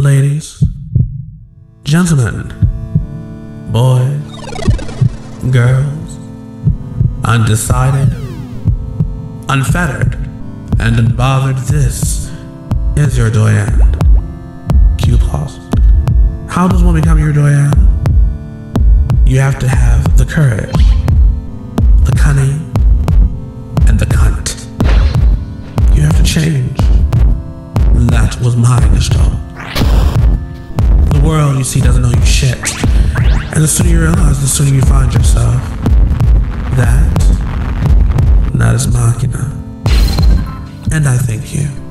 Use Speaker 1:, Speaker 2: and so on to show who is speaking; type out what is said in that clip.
Speaker 1: ladies, gentlemen, boys, girls, undecided, unfettered, and unbothered, this is your Doyenne. Q plus. How does one become your Doyenne? You have to have the courage, the cunning, and the cunt. You have to change. That was my initial. World you see doesn't know you shit. And the sooner you realize, the sooner you find yourself. That, that is Machina. And I thank you.